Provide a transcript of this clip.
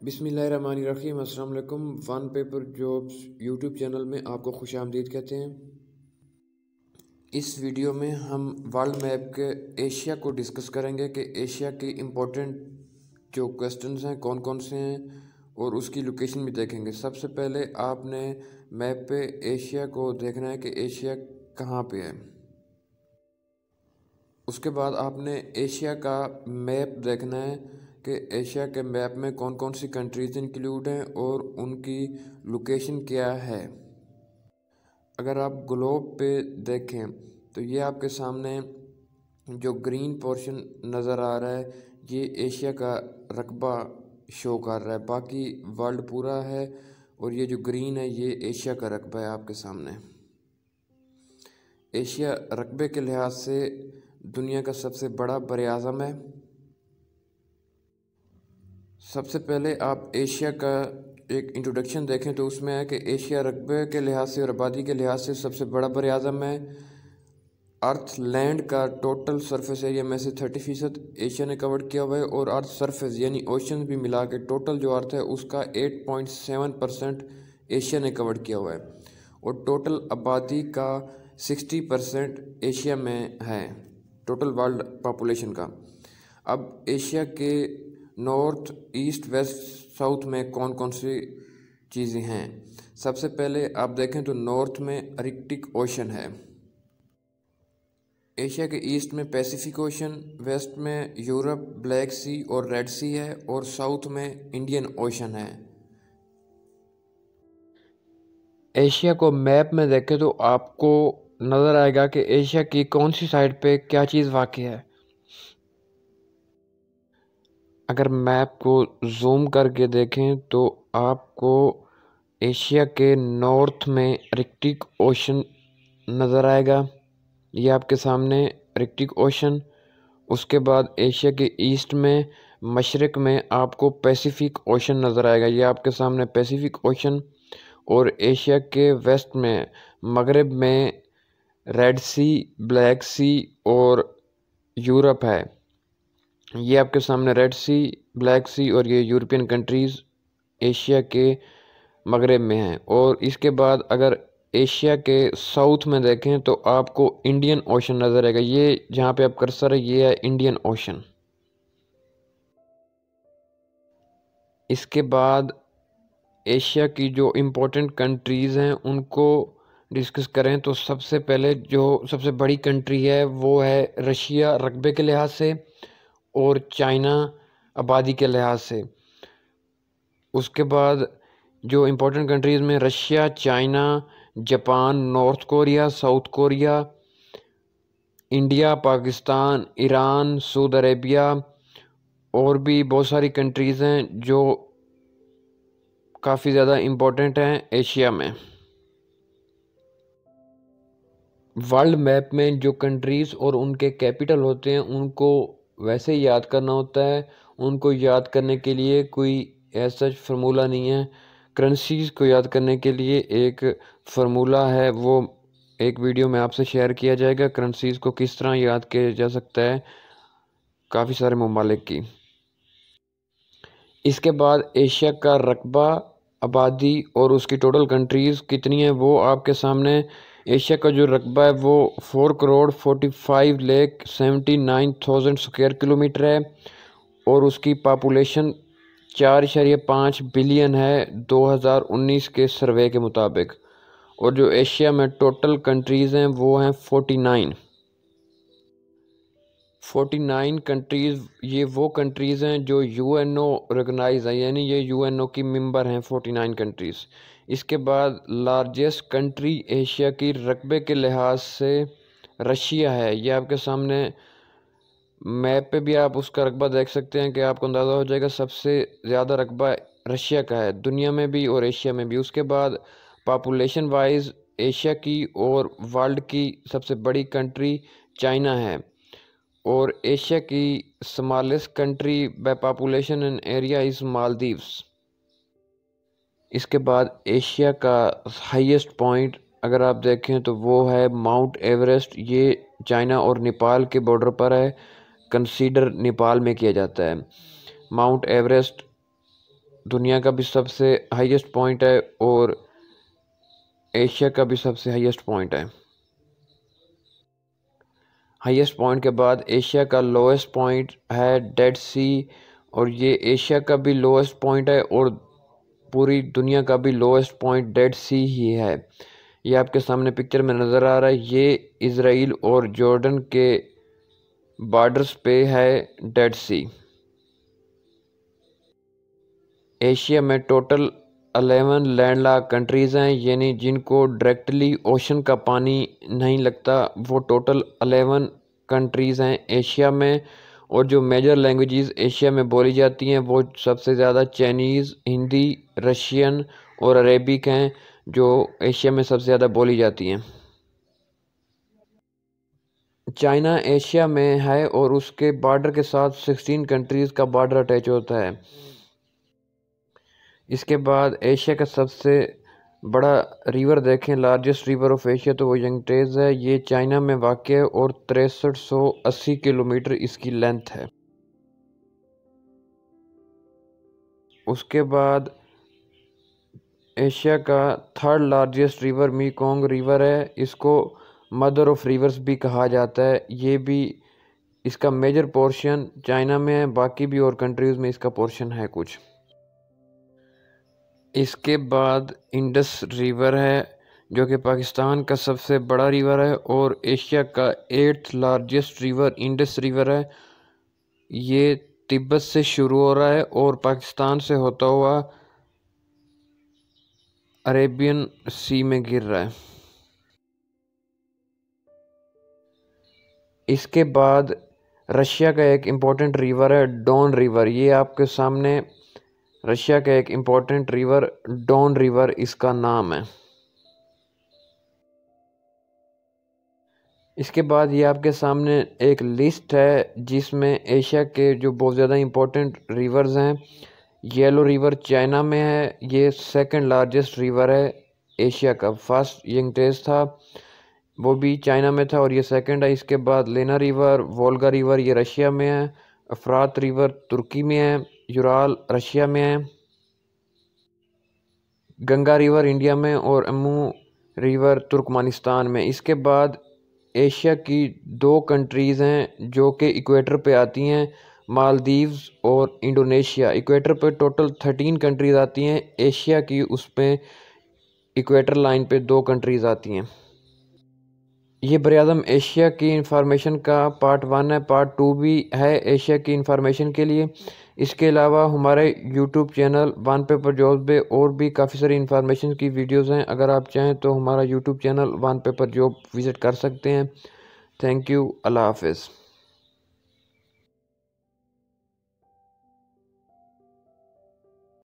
बिसमीम अस्सलाम one paper jobs YouTube channel में आपको खुश आमदीद कहते हैं। इस वीडियो में हम वर्ल्ड मैप के एशिया को डिस्कस करेंगे कि एशिया के इम्पोर्टेंट जो क्वेश्चंस हैं कौन कौन से हैं और उसकी लोकेशन भी देखेंगे। सबसे पहले आपने मैप पे एशिया को देखना है कि एशिया कहाँ पे है। उसके बाद आपने एशिया का मैप देखना है कि एशिया के मैप में कौन कौन सी कंट्रीज़ इंक्लूड हैं और उनकी लोकेशन क्या है? अगर आप ग्लोब पे देखें तो ये आपके सामने जो ग्रीन पोर्शन नज़र आ रहा है, ये एशिया का रकबा शो कर रहा है। बाकी वर्ल्ड पूरा है और ये जो ग्रीन है, ये एशिया का रकबा है आपके सामने। एशिया रकबे के लिहाज से दुनिया का सबसे बड़ा बर है। सबसे पहले आप एशिया का एक इंट्रोडक्शन देखें तो उसमें है कि एशिया रकबे के लिहाज से और आबादी के लिहाज से सबसे बड़ा बर अज़म है। अर्थ लैंड का टोटल सरफेस एरिया में से थर्टी फ़ीसद एशिया ने कवर किया हुआ है और अर्थ सरफेस यानी ओशन भी मिला के टोटल जो अर्थ है उसका eight point seven percent Asia ने कवर किया हुआ है और टोटल आबादी का सिक्सटी परसेंट एशिया में है टोटल वर्ल्ड पॉपुलेशन का। अब एशिया के नॉर्थ, ईस्ट, वेस्ट, साउथ में कौन कौन सी चीज़ें हैं? सबसे पहले आप देखें तो नॉर्थ में अरिक्टिक ओशन है। एशिया के ईस्ट में पैसिफिक ओशन, वेस्ट में यूरोप, ब्लैक सी और रेड सी है और साउथ में इंडियन ओशन है। एशिया को मैप में देखें तो आपको नज़र आएगा कि एशिया की कौन सी साइड पे क्या चीज़ वाक़ है। अगर मैप को जूम करके देखें तो आपको एशिया के नॉर्थ में रिक्टिक ओशन नज़र आएगा। ये आपके सामने रिक्टिक ओशन। उसके बाद एशिया के ईस्ट में, मशरक़ में आपको पैसिफिक ओशन नज़र आएगा। ये आपके सामने पैसिफिक ओशन। और एशिया के वेस्ट में, मगरब में रेड सी, ब्लैक सी और यूरोप है। ये आपके सामने रेड सी ब्लैक सी और ये यूरोपियन कंट्रीज़ एशिया के मगरब में हैं। और इसके बाद अगर एशिया के साउथ में देखें तो आपको इंडियन ओशन नज़र आएगा। ये जहाँ पे आप कर्सर है, ये है इंडियन ओशन इसके बाद एशिया की जो इम्पोर्टेंट कंट्रीज़ हैं, उनको डिस्कस करें तो सबसे पहले जो सबसे बड़ी कंट्री है, वो है रशिया रकबे के लिहाज से और चाइना आबादी के लिहाज से। उसके बाद जो इम्पोर्टेंट कंट्रीज़ में Russia, China, Japan North Korea South Korea India Pakistan Iran Saudi Arabia और भी बहुत सारी कंट्रीज़ हैं जो काफ़ी ज़्यादा इम्पोर्टेंट हैं एशिया में। वर्ल्ड मैप में जो कंट्रीज़ और उनके कैपिटल होते हैं, उनको वैसे ही याद करना होता है। उनको याद करने के लिए कोई ऐसा फार्मूला नहीं है। करेंसीज़ को याद करने के लिए एक फार्मूला है, वो एक वीडियो में आपसे शेयर किया जाएगा। करेंसीज़ को किस तरह याद किया जा सकता है? काफ़ी सारे ममालिक की। इसके बाद एशिया का रकबा, आबादी और उसकी टोटल कंट्रीज़ कितनी है, वो आपके सामने एशिया का जो रकबा है वो four crore forty five lakh seventy nine thousand square kilometre है और उसकी पापुलेशन चार इशारिया पाँच बिलियन है 2019 के सर्वे के मुताबिक। और जो एशिया में टोटल कंट्रीज़ हैं वो हैं forty nine. Forty nine countries, ये वो कंट्रीज़ हैं जो यू एन ओ रिकगनाइज है, यानी ये यू एन ओ की मेंबर हैं फोर्टी नाइन कंट्रीज़। इसके बाद लार्जेस्ट कंट्री एशिया की रकबे के लिहाज से रशिया है। ये आपके सामने मैप पे भी आप उसका रकबा देख सकते हैं कि आपको अंदाज़ा हो जाएगा सबसे ज़्यादा रकबा रशिया का है, दुनिया में भी और एशिया में भी। उसके बाद पॉपुलेशन वाइज एशिया की और वर्ल्ड की सबसे बड़ी कंट्री चाइना है। और एशिया की smallest country by population and area is Maldives इसके बाद एशिया का हाईएस्ट पॉइंट अगर आप देखें तो वो है माउंट एवरेस्ट ये चाइना और नेपाल के बॉर्डर पर है। कंसीडर नेपाल में किया जाता है। माउंट एवरेस्ट दुनिया का भी सबसे हाईएस्ट पॉइंट है और एशिया का भी सबसे हाईएस्ट पॉइंट है। हाईएस्ट पॉइंट के बाद एशिया का लोएस्ट पॉइंट है डेड सी, और ये एशिया का भी लोएस्ट पॉइंट है और पूरी दुनिया का भी लोएस्ट पॉइंट डेड सी ही है। ये आपके सामने पिक्चर में नज़र आ रहा है, ये इसराइल और जॉर्डन के बॉर्डर्स पे है डेड सी। एशिया में total eleven land landlocked countries हैं, यानी जिनको डायरेक्टली ओशन का पानी नहीं लगता, वो टोटल अलेवन कंट्रीज़ हैं एशिया में, और जो मेजर लैंग्वेजेस एशिया में बोली जाती हैं, वो सबसे ज़्यादा चाइनीज़ हिंदी रशियन और अरेबिक हैं, जो एशिया में सबसे ज़्यादा बोली जाती हैं। चाइना एशिया में है, और उसके बॉर्डर के साथ सिक्सटीन कंट्रीज़ का बॉर्डर अटैच होता है। इसके बाद एशिया का सबसे बड़ा रिवर देखें लार्जेस्ट रिवर ऑफ़ एशिया तो वो यंगटेज है। ये चाइना में वाक़ है और तिरसठ सौ अस्सी किलोमीटर इसकी लेंथ है। उसके बाद एशिया का third largest river Mekong river है। इसको मदर ऑफ़ रिवर्स भी कहा जाता है। ये भी इसका मेजर पोर्शन चाइना में है, बाकी भी और कंट्रीज़ में इसका पोर्शन है कुछ। इसके बाद इंडस रिवर है, जो कि पाकिस्तान का सबसे बड़ा रिवर है और एशिया का eighth largest river Indus river है। ये तिब्बत से शुरू हो रहा है और पाकिस्तान से होता हुआ अरेबियन सी में गिर रहा है। इसके बाद रशिया का एक इम्पोर्टेंट रिवर है, डॉन रिवर। ये आपके सामने रशिया का एक इम्पोर्टेंट रिवर डॉन रिवर इसका नाम है। इसके बाद ये आपके सामने एक लिस्ट है, जिसमें एशिया के जो बहुत ज़्यादा इम्पोर्टेंट रिवर्स हैं येलो रिवर चाइना में है, ये सेकंड लार्जेस्ट रिवर है एशिया का। फ़र्स्ट यंगटेज था, वो भी चाइना में था, और ये सेकंड है। इसके बाद लेना रिवर वोल्गा रिवर ये रशिया में है अफरात रिवर तुर्की में है यूराल, रशिया में है गंगा रिवर इंडिया में और अमू रिवर तुर्कमानिस्तान में। इसके बाद एशिया की दो कंट्रीज़ हैं जो कि इक्वेटर पे आती हैं, मालदीव्स और इंडोनेशिया। इक्वेटर पे टोटल थर्टीन कंट्रीज़ आती हैं, एशिया की उस पर इक्वेटर लाइन पे दो कंट्रीज़ आती हैं। ये बरदम एशिया की इंफॉर्मेशन का पार्ट वन है पार्ट टू भी है एशिया की इंफॉर्मेशन के लिए। इसके अलावा हमारे YouTube channel one paper job पे और भी काफ़ी सारी इंफॉर्मेशन की वीडियोस हैं। अगर आप चाहें तो हमारा YouTube channel one paper job visit कर सकते हैं। थैंक यू अल्लाह हाफिज़